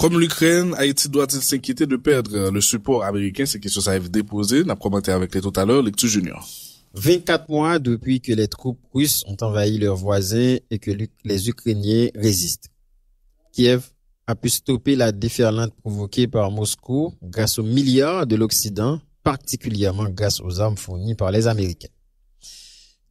Comme l'Ukraine, Haïti doit-il s'inquiéter de perdre le support américain? C'est question ça a été déposé. N'a commenté avec les tout à l'heure, lecture junior. 24 mois depuis que les troupes russes ont envahi leurs voisins et que les Ukrainiens résistent. Kiev a pu stopper la déferlante provoquée par Moscou grâce aux milliards de l'Occident, particulièrement grâce aux armes fournies par les Américains.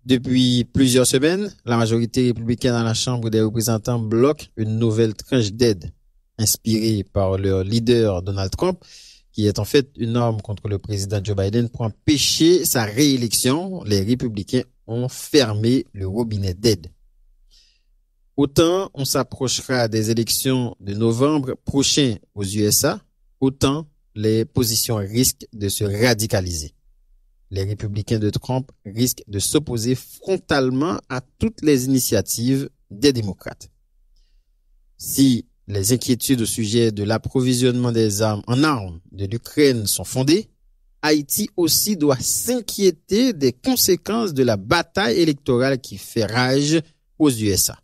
Depuis plusieurs semaines, la majorité républicaine à la Chambre des représentants bloque une nouvelle tranche d'aide inspirée par leur leader Donald Trump, qui est en fait une arme contre le président Joe Biden pour empêcher sa réélection. Les républicains ont fermé le robinet d'aide. Autant on s'approchera des élections de novembre prochain aux USA, autant les positions risquent de se radicaliser. Les républicains de Trump risquent de s'opposer frontalement à toutes les initiatives des démocrates. Si les inquiétudes au sujet de l'approvisionnement des armes en armes de l'Ukraine sont fondées, Haïti aussi doit s'inquiéter des conséquences de la bataille électorale qui fait rage aux USA.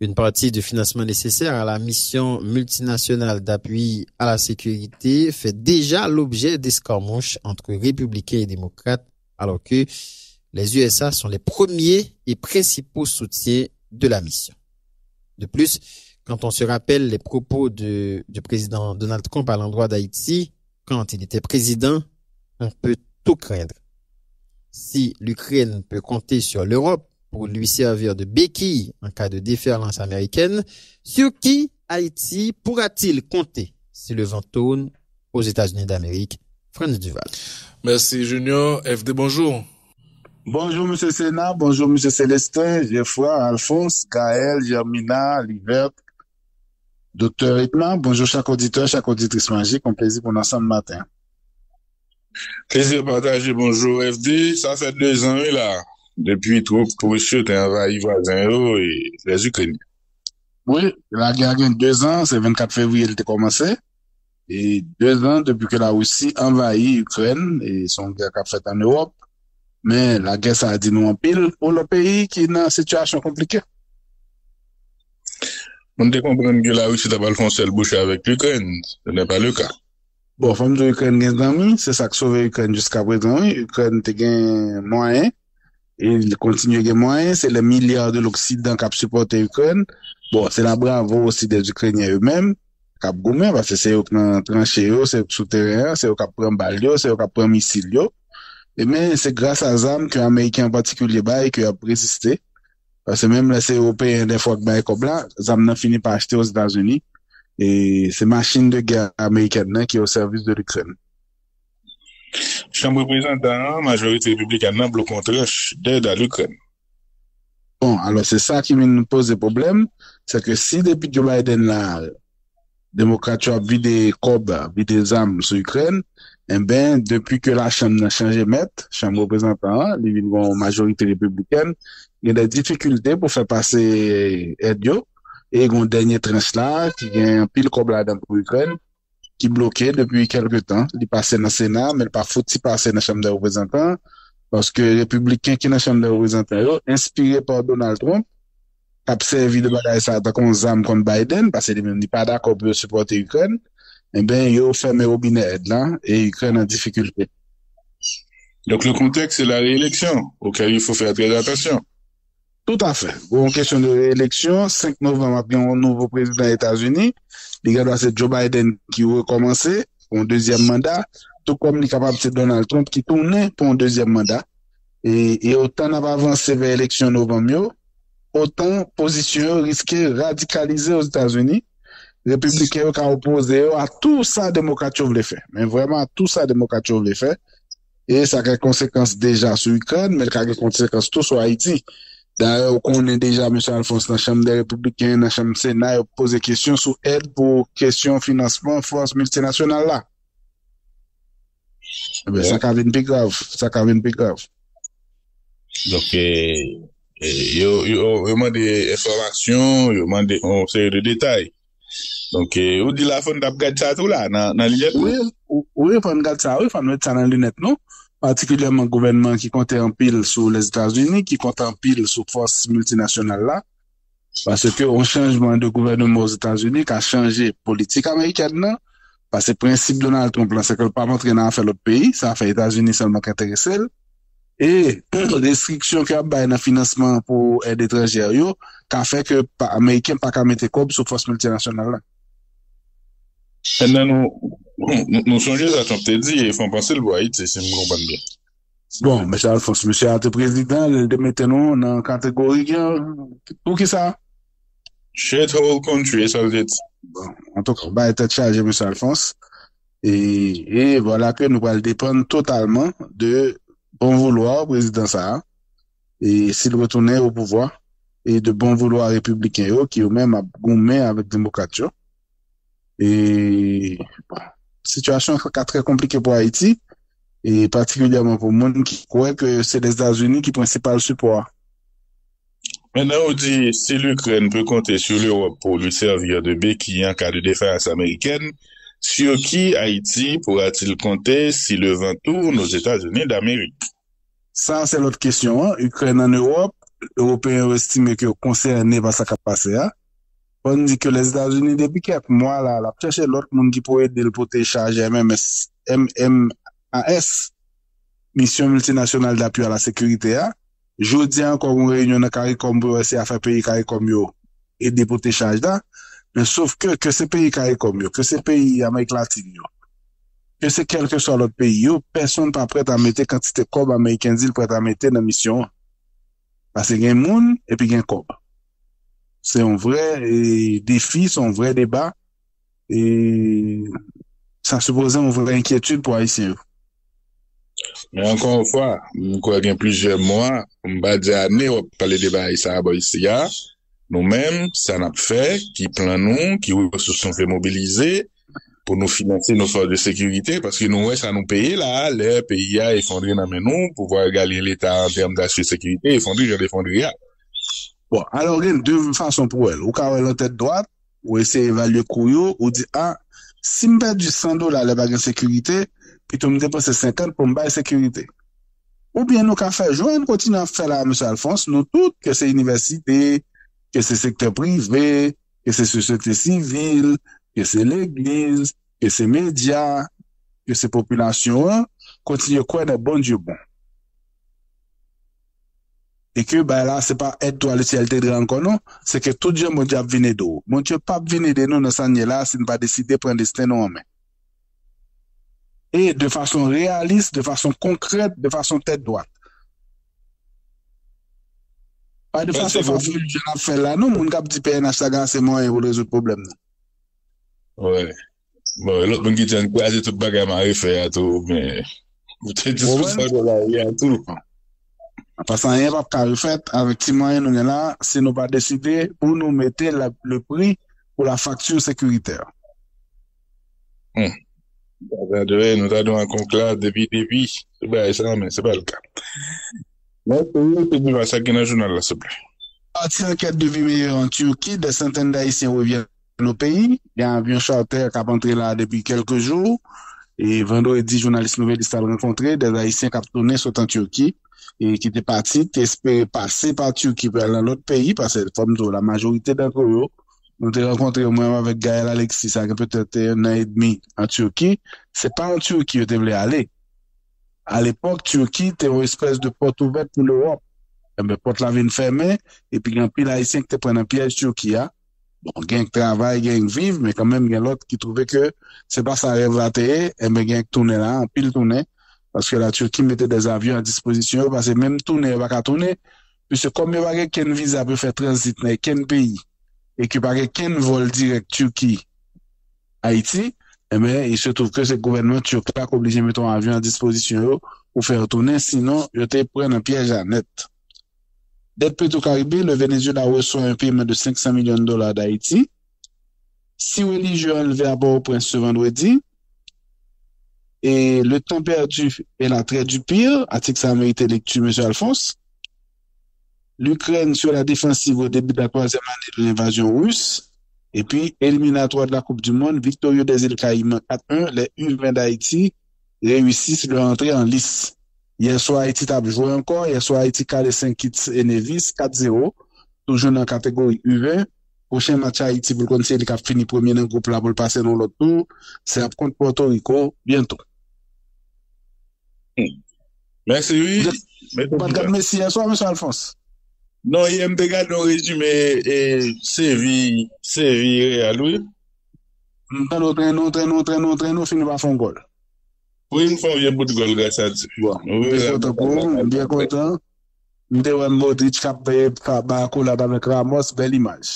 Une partie du financement nécessaire à la mission multinationale d'appui à la sécurité fait déjà l'objet d'escarmouches entre républicains et démocrates, alors que les USA sont les premiers et principaux soutiens de la mission. De plus, quand on se rappelle les propos du président Donald Trump à l'endroit d'Haïti, quand il était président, on peut tout craindre. Si l'Ukraine peut compter sur l'Europe, pour lui servir de béquille en cas de déferlance américaine, sur qui Haïti pourra-t-il compter si le vent tourne aux États-Unis d'Amérique? Franz Duval. Merci Junior. FD, bonjour. Bonjour M. Sénat, bonjour M. Célestin, Geoffroy, Alphonse, Gaël, Germina, Livert, Dr. Hitman, bonjour chaque auditeur, chaque auditrice magique, on plaisir pour nous ensemble matin. Plaisir partagé, bonjour FD, ça fait deux ans là. Depi trop poche te envayi vwazen yo e les Ukraini. Oui, la guerre gen 2 ans, se 24 fevri el te komanse. E 2 ans depi ke la Roussi envayi Ukraine e son guerre kap fet an Europe. Men la guerre sa a di nou an pil pou le peyi ki nan situasyon komplike. On te komprende ki la Rusi tabal fon sel bouche avèk l'Ukraine. Se nè pa le ka. Bon, fòm de l'Ukraine gen zanmi, se sak sove l'Ukraine jiska prezanmi. L'Ukraine te gen mwayen, e kontinye gen mwayen, se le milyar de l'Oksidant kap supporte l'Ukraine. Bon, se la bravo osi de l'Ukrainien yo mèm, kap goumen, vase se yo knan tranche yo, se yo souterren, se yo kap pran bal yo, se yo kap pran misil yo. E men, se grasa zanm ki Amerikyan patikou li bay e ki yo ap reziste. Parce que même les Européens, des fois baye comme là, Zam n'a fini par acheter aux Etats-Unis, et c'est machine de guerre américaine qui est au service de l'Ukraine. Chambre reprezentant, majorité républicaine nan blok kontrèche d'aide à l'Ukraine. Bon, alors c'est ça qui me pose des problèmes, c'est que si depuis Joe Biden la démocratie a vide kob, vide zam sou Ukraine, en eh ben, depuis que la chambre n'a changé mette, chambre reprezentant, les villes majorité républicaine, il y a des difficultés pour faire passer yo, et il y a un dernier tranche là, qui a un pile kob là-dedans pour l'Ukraine, ki bloke depi kelke tan, li pase nan Senat, men pa fote si pase nan chanm de reprezentant, paske republiken ki nan chanm de reprezentant yo, inspire par Donald Trump, ap servi de bagay sa ta kon zam kon Biden, pase li men ni pa da ko pou yo supporte Ukren, en ben yo feme robine ed lan, e Ukren an difikulte. Donk le kontek se la re-eleksyon, ouke yu fò fè atre d'atasyon. Tout a fè. Bon, kèsyon de re-eleksyon, 5 novem ap yon nouvo prezident Etats-Unis, li gado a se Joe Biden ki ou rekomansi pou an dezyem mandat, tout kom li kapab se Donald Trump ki toune pou an dezyem mandat, e otan ap avanse ve eleksyon novem yo, otan posisyon yo riske radikalize ou Etats-Unis, republike yo ka opose yo a tout sa demokratyo vle fe, men vreman a tout sa demokratyo vle fe, e sa kè konsekans deja sou Ukran, men kè konsekans tout sou Haiti, Darè ou konen deja M. Alphonse nan chanm de republiken, nan chanm senay, ou pose kestyon sou ed pou kestyon financeman fos multinasyonal la. Ebe, sa ka ven pi grav, sa ka ven pi grav. Dok, yo man de informasyon, yo mande on seri de detay. Donk, ou di la fon dap gade sa tou la nan lijet? Oui, ou fon gade sa, ou fon met sa nan lunet nou. Partikulyèman gouvenman ki kontè anpil sou les Etats-Unis, ki kontè anpil sou fos multinasyonal la, pase ke on chanjman de gouvenman os Etats-Unis ka chanje politik Amerikèd nan, pase prinsip Donald Trump lan se ke l pa montre nan an fè l'ot peyi, sa fè Etats-Unis selman kante resel, e restriksyon ki ap bay nan financeman pou ed etranjèr yo, ka fè ke Amerikèm pa kamete kob sou fos multinasyonal la. Eh e nan nou, nou sonje sa chante di, e fon panse lwa iti, se m kompan bien. Bon, M. Alphonse, M. Ate Prezident, lè de mette nou nan kategorik yon, pou ki sa? Shet whole country, e sa lè ti. Bon, an tok, ba e ete chaje M. Alphonse, e, e voilà ke nou pal depan totalman de bon vouloir Prezident Saha, e sil retourne ou pouvoi, e de bon vouloir Republiken yo, ki yo men ap goumen avèk demokratyo, Et, bon, situation très compliquée pour Haïti, et particulièrement pour le monde qui croit que c'est les États-Unis qui principal support. Maintenant, on dit, si l'Ukraine peut compter sur l'Europe pour lui servir de béquille en cas de défaillance américaine, sur qui Haïti pourra-t-il compter si le vent tourne aux États-Unis d'Amérique? Ça, c'est l'autre question. Hein. Ukraine en Europe, Européens ont estimé que concerné par ça qui a passé. Hein. On di ke les Etats-Unis depi kep mwa la, la pcheche lor moun ki pou et del pote chaje MMAS, Misyon Multinasyonal d'Appui a la Sekurite a, jodi an kon moun reynyon nan Karikom pou ese a fe peyi Karikom yo et de pote chaje da, men sauf ke ke se peyi Karikom yo, ke se peyi Amerik Latine yo, ke se kelke so lot peyi yo, person pa prete a mette kantite kob Ameriken zil prete a mette nan misyon. Pase gen moun, epi gen kob. C'est un vrai e, défi, c'est un vrai débat et ça suppose un vrai inquiétude pour Haïtien. Mais encore une fois, nous croyons plusieurs mois, on va dire année, on va parler de débat Haïtien à Boïsia, nous-mêmes, ça n'a pas fait, qui plan nous, qui se sont fait mobiliser, pou nou finanse nou fòs de sekurite, paske nou wè sa nou peye la, lè, peye ya, e fondre nan men nou, pou vwa gale l'Etat an term d'asye sekurite, e fondre, jè de fondre ya. Bon, alor gen, de fason pou el. Ou ka wè lò tèt doat, ou ese evalye kou yo, ou di, ah, si mbe di 100 dola le bagen sekurite, pi tou mde pose 50 pou mbaye sekurite. Ou bien nou ka fè, jwen kontina fè la M. Alphonse, nou tout ke se universite, ke se sektor privé, ke se sosete sivil, ke se l'eglise, ke se media, ke se populasyon, kontinye kwen e bon diyo bon. E ke ba la se pa et to alisi el te dre ankon nou, se ke tout diyo moun diyo ap vine do. Moun diyo pap vine de nou nan sanye la se si nou pa deside pren desten nou anmen. E de fason realist, de fason konkret, de fason tet doat. Pa de fason bon. fason jen ap fel la nou, moun kap di PNH sagan se moun e ou rezout problem nou. Ouè. Bon, lòk moun ki jan kwa zi tout bagay man refe ya tou, men... Bon, mwen te disous sa do la ya tou. Ouè. Parce qu'il n'y a pas de fait avec ces moyens nous là, si nous pas décider pour nous mettre la- le prix pour la facture sécuritaire. Regardez, nous avons un conclave depuis, ça, mais c'est pas le cas. Mais, du ça qui est dans le journal, s'il te plaît. Parti enquête de vie meilleure en Turquie, des centaines d'Haïtiens reviennent au pays. Il y a un avion charter qui a entré là depuis quelques jours. Et vendredi, journaliste nouvelliste a rencontré des Haïtiens qui tourné sur en Turquie et qui étaient partis, qui espéraient passer par Turquie pour aller dans l'autre pays parce que, comme la majorité d'entre eux, nous avons rencontré moins avec Gaël Alexis, ça a peut-être un an et demi en Turquie. C'est pas en Turquie que voulait aller. À l'époque, Turquie était une espèce de porte ouverte pour l'Europe. Eh ben, porte la vine fermée, et puis, il y a un pile haïtien qui te prend un piège Turquie, hein. Bon, gang travail, gang vive, mais quand même, il y a l'autre qui trouvait que c'est pas sa rêve là, et ben, gang tourner là, en pile tourner, parce que la Turquie mettait des avions à disposition, parce que même tourner, va pas tourner, puisque comme il n'y a pas qu'un visa pour faire transit dans quel pays, et qu'il n'y a pas qu'un vol direct Turquie, Haïti, eh ben, il se trouve que le gouvernement turc est obligé de mettre un avion à disposition pour faire tourner, sinon, il te prend un piège à net. D'aide Petro-Caribé, le Venezuela reçoit un paiement de 500 millions de dollars d'Haïti. Six religieux enlevés à Port-au-Prince ce vendredi. Et le temps perdu est la traite du pire, article ça a mérité lecture, M. Alphonse. L'Ukraine sur la défensive au début de la troisième année de l'invasion russe. Et puis, éliminatoire de la Coupe du Monde, victorieux des îles Caïmans 4-1, les U20 d'Haïti réussissent leur entrée en lice. Hier soir, Haïti t'a joué encore. Hier soir, Haïti calé 5 kits et Nevis 4-0. toujou nan kategori U20, prochain match Haïti pou l'konse li ka fini premier nan groupe la pou l'passe nan l'autre tour, ap kont Puerto Rico, bientôt. Merci, oui. Pat gade Messi, yè so, M. Alphonse? Non, yè mte gade nou rezume e sevi, sevi real, oui. Tren nou, tren nou, tren nou, tren nou, tren nou, Ou yon fon yon bout gol gwa sa di. Mwen kontan pou mwen, mwen kontan. Mwen te wè Modric kap baye bako la damek Ramos, bel imaj.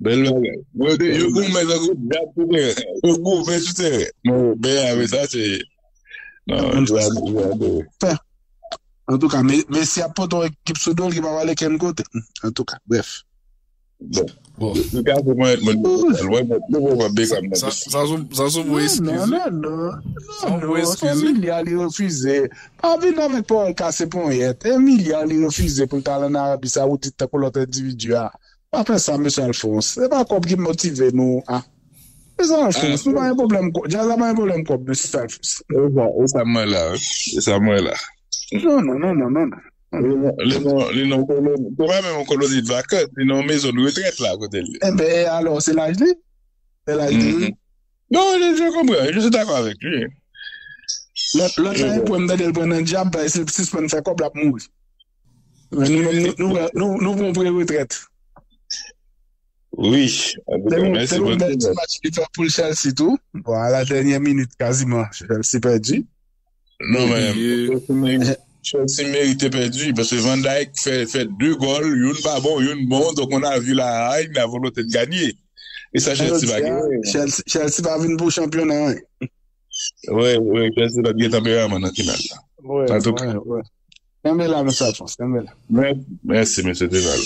Bel bagay. Mwen te, yon kou mwen zan kou gap pou mwen, yon kou mwen chute. Mwen baye avè sa se. Nan, jwa mwen jwa mwen. Fè. En tout ka, mwen si apot ou ekip sou dol ki pa wale ken kote. En tout ka, bref. Bon. San sou mwen eskize. Non, non, non. Non, son Emilia li refize. Pa vin avik pou an kase pou an yet. Emilia li refize pou talan Arabi Saoudite te kolote individua. Apen sa, M. Alphonse, e pa kop ki motive nou. M. Alphonse, nou pa yon problem kop. Jaz pa yon problem kop, M. Alphonse. E sa mwen la. E sa mwen la. Non, non, non, non, non. Li nou kolonit vakant, li nou mezon retret la kote li. Ebe, alo, se laj li? Se laj li? Non, je kompre, je se tako vek li. Lò chan pou mda del pou nan jab, se psis pon fè kop la pou mouj. Nou pou mpre retret. Oui, anpou kon mè se bon. Tè nou mè match ki fè pou Chelsea tou, bon, a la denye minute kaziman, Chelsea perdi. Non mè, mè. Chelsea merite perdu, parce que Van Dijk fait deux goals, yon pas bon, yon bon, donc on a vu la haine, la volonté de gagner. Et ça, Chelsea va gagner. Chelsea va venir pour championnat. Oui, oui, Chelsea va gagner tempéra maintenant, final. Oui. Merci, M. Alphonse. Merci, M. Deval.